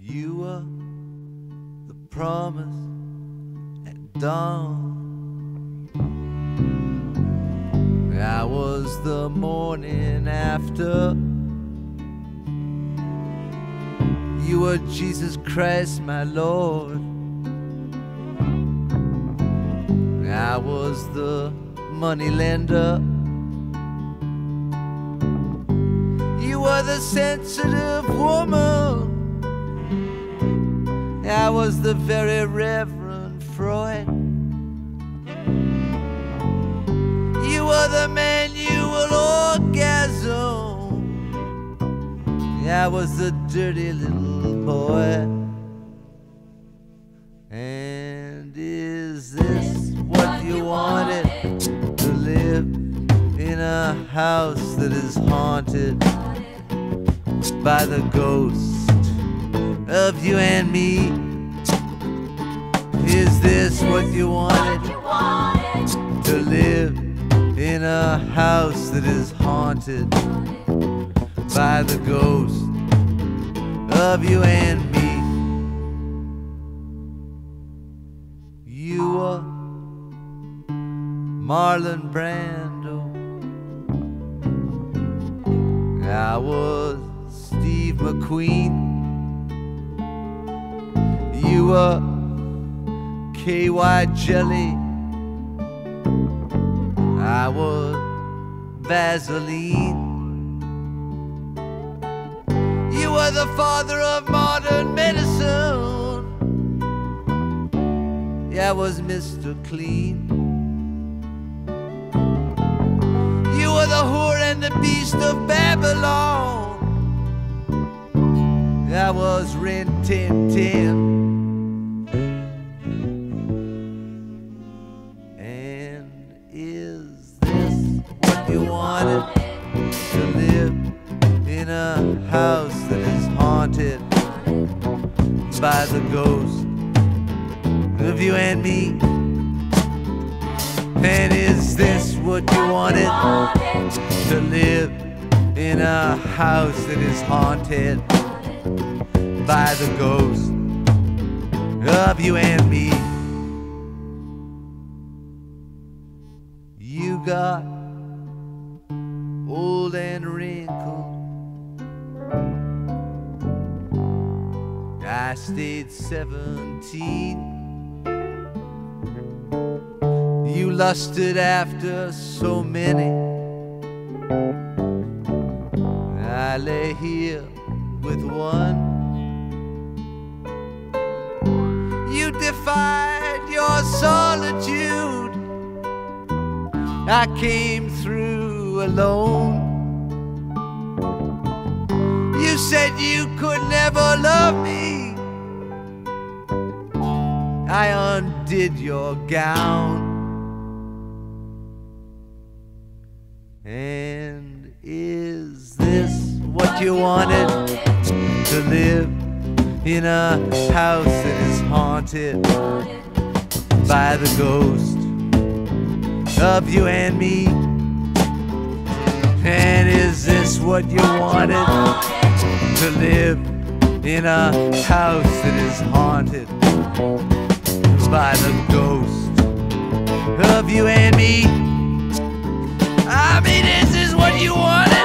You were the promise at dawn. I was the morning after. You were Jesus Christ, my Lord. I was the money lender. You were the sensitive woman. I was the very Reverend Freud. You were the manual orgasm. I was the dirty little boy. And is this what you wanted? To live in a house that is haunted by the ghost of you and me? Is this what you wanted? To live in a house that is haunted by the ghost of you and me. You were Marlon Brando. I was Steve McQueen. You were KY Jelly. I was Vaseline. You were the father of modern medicine. Yeah, I was Mr. Clean. You were the whore and the beast of Babylon. I was Rin Tin Tin. You wanted? To live in a house that is haunted by the ghost of you and me? And is this what you wanted? To live in a house that is haunted by the ghost of you and me? You got old and wrinkled. I stayed 17. You lusted after so many. I lay here with one. You defied your solitude. I came through alone. You said you could never love me. I undid your gown. And is this what you wanted? To live in a house that is haunted by the ghost of you and me? And is this what you wanted? To live in a house that is haunted by the ghost of you and me? I mean, this is what you wanted?